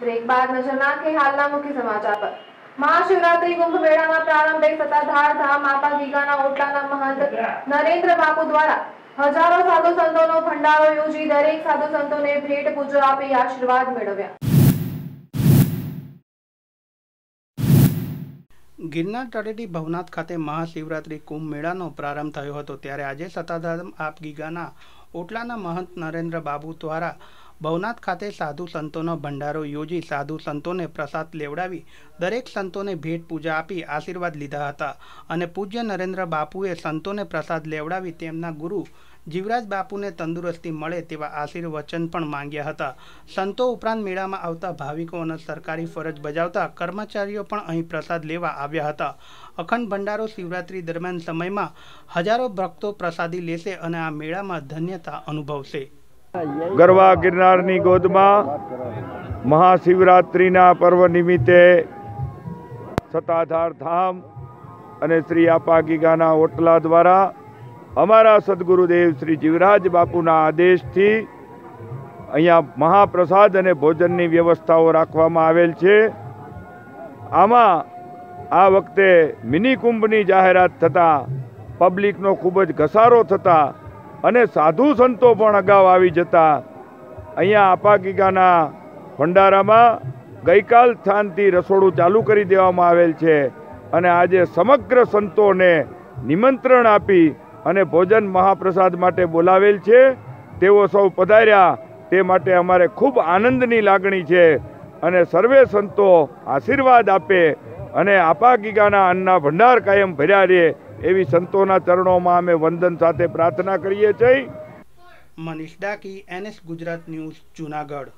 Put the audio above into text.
Break બાદ નજર નાખે હાલના મુખ્ય સમાચાર પર. મહાશિવરાત્રી કુંભ મેળાના પ્રારંભે સત્તાધાર ધામ ગીગાના ઓટલાના મહંત નરેન્દ્ર બાપુ દ્વારા હજારો સાધુ સંતોનો ભંડારો યોજી દરેક સાધુ સંતોને ભેટ પૂજો આપી આશીર્વાદ મેળવ્યા. ગિરનાર તળેટી ભવનાથ ખાતે મહાશિવરાત્રી કુંભ મેળાનો પ્રારંભ થયો હતો. ત્યારે આજે સતાધામ આપ ગીગાના ઓટલાના મહંત નરેન્દ્ર બાબુ દ્વારા ભવનાથ ખાતે સાધુ સંતોનો ભંડારો યોજી સાધુ સંતોને પ્રસાદ લેવડાવી દરેક સંતોને ભેટ પૂજા આપી આશીર્વાદ લીધા હતા અને પૂજ્ય નરેન્દ્ર બાપુએ સંતોને પ્રસાદ લેવડાવી તેમના ગુરુ જીવરાજ બાપુને તંદુરસ્તી મળે તેવા આશીર્વચન પણ માંગ્યા હતા. સંતો ઉપરાંત મેળામાં આવતા ભાવિકો અને સરકારી ફરજ બજાવતા કર્મચારીઓ પણ અહીં પ્રસાદ લેવા આવ્યા હતા. અખંડ ભંડારો શિવરાત્રી દરમિયાન સમયમાં હજારો ભક્તો પ્રસાદી લેશે અને આ મેળામાં ધન્યતા અનુભવશે. ગરવા ગિરનારની ગોદમાં મહાશિવરાત્રિના પર્વ નિમિત્તે સતાધાર ધામ અને શ્રી આપા ગીગાના ઓટલા દ્વારા અમારા સદગુરુદેવ શ્રી જીવરાજ બાપુના આદેશથી અહીંયા મહાપ્રસાદ અને ભોજનની વ્યવસ્થાઓ રાખવામાં આવેલ છે. આમાં આ વખતે મિની કુંભની જાહેરાત થતાં પબ્લિકનો ખૂબ જ ઘસારો થતાં અને સાધુ સંતો પણ અગાઉ આવી જતા અહીંયા આપાકીકાના ભંડારામાં ગઈકાલ સ્થાનથી રસોડું ચાલુ કરી દેવામાં આવેલ છે અને આજે સમગ્ર સંતોને નિમંત્રણ આપી અને ભોજન મહાપ્રસાદ માટે બોલાવેલ છે. તેઓ સૌ પધાર્યા. તે માટે અમારે ખૂબ આનંદની લાગણી છે અને સર્વે સંતો આશીર્વાદ આપે અને આપા ગીગાના અન્નના ભંડાર કાયમ ભર્યા રહે એવી સંતોના ચરણોમાં અમે વંદન સાથે પ્રાર્થના કરીએ છીએ. Manish Daki, NS Gujarat news, Junagadh.